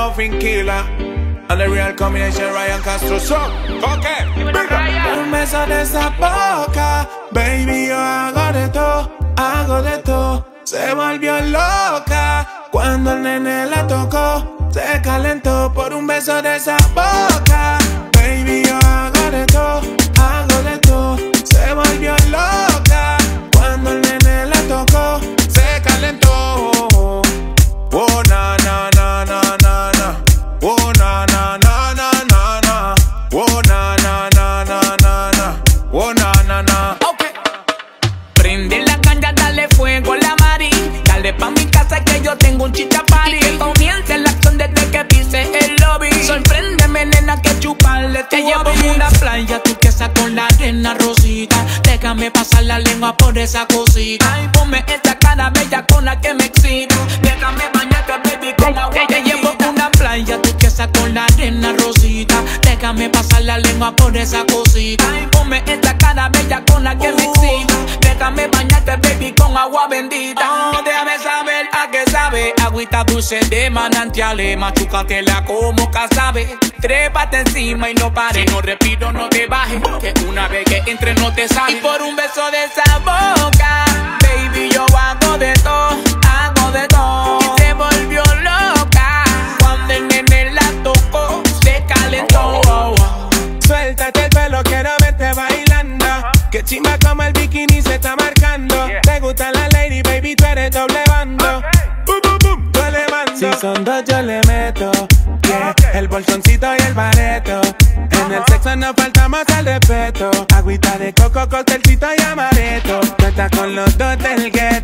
Muffin Killer. And the real combination Ryan Castro. So, okay. Un beso de esa boca, baby, yo hago de todo, hago de todo. Se volvió loca cuando el nene la tocó, se calentó por un beso de esa boca, Ok. Prende la caña, dale fuego a la mari. Dale pa' mi casa que yo tengo un chicha party. Y que comience la acción desde que pise el lobby. Sorpréndeme, nena, que chuparle Te llevo a una playa, tú que con la arena rosita. Déjame pasar la lengua por esa cosita. Y ponme esta cara bella con la que me excita. Déjame bañarte, baby, con agua. Te llevo a una playa, tú que con la arena rosita. Déjame pasar la lengua por esa cosita. Y ponme esta Agüita dulce de manantiales. Machucatela como casabe. Trépate encima y no pare. No respiro, no te bajes. Que una vez que entre no te sale. Y por un beso de esa boca, baby, yo hago de todo. Hago de todo. Y se volvió loca. Cuando el nene la tocó, se calentó. Suéltate el pelo, quiero verte bailando. Que chimba como el bikini se está marcando. Te gusta la lady, baby, tú eres doble bando. Si son dos, yo le meto. Yeah. El bolsoncito y el bareto. En el sexo no faltamos al respeto. Agüita de coco, costelcito y amareto. Tú estás con los dos del gueto.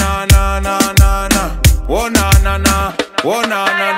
na na na na na. Oh na na na. Oh na na na.